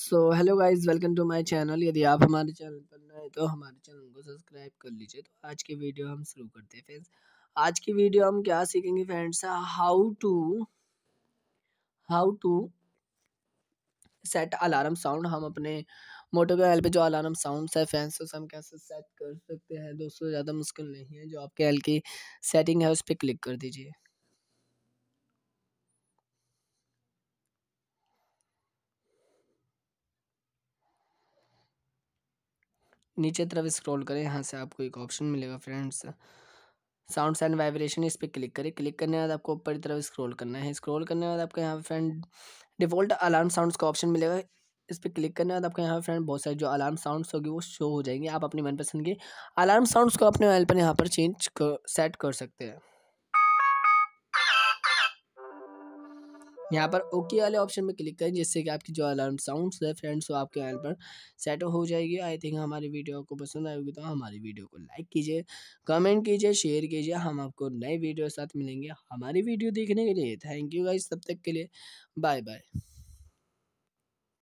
So hello guys welcome to my channel यदि आप हमारे चैनल पर नए तो हमारे चैनल को सब्सक्राइब कर लीजिए। तो आज की वीडियो हम शुरू करते हैं फ्रेंड्स आज की वीडियो हम क्या सीखेंगे friends how to how to set alarm sound हम अपने मोटो के एल पे जो अलार्म साउंड है फैंस उसे हम कैसे सेट कर सकते हैं? दोस्तों, ज़्यादा मुश्किल नहीं है। जो आपके एल की सेटिंग है, उस पर क्लिक कर दीजिए। नीचे तरफ़ स्क्रॉल करें, यहाँ से आपको एक ऑप्शन मिलेगा फ्रेंड्स साउंड्स एंड वाइब्रेशन इस पर क्लिक करें। क्लिक करने के बाद आपको ऊपर की तरफ़ स्क्रॉल करना है। स्क्रॉल करने के बाद आपको यहाँ फ्रेंड डिफ़ॉल्ट अलार्म साउंड्स का ऑप्शन मिलेगा। इस पर क्लिक करने के बाद आपको यहाँ फ्रेंड बहुत सारे जो अलार्म साउंड्स होगी, वो शो हो जाएँगे। आप अपनी मनपसंद के अलार्म साउंड्स को अपने मोबाइल पर यहाँ पर चेंज कर सेट कर सकते हैं। यहाँ पर ओके वाले ऑप्शन में क्लिक करें, जिससे कि आपकी जो अलार्म साउंड्स है फ्रेंड्स वो आपके मोबाइल पर सेट हो जाएगी। आई थिंक हमारी वीडियो आपको पसंद आएगी तो हमारी वीडियो को लाइक कीजिए कमेंट कीजिए शेयर कीजिए। हम आपको नए वीडियो के साथ मिलेंगे हमारी वीडियो देखने के लिए। थैंक यू गाइज़ तब तक के लिए बाय बाय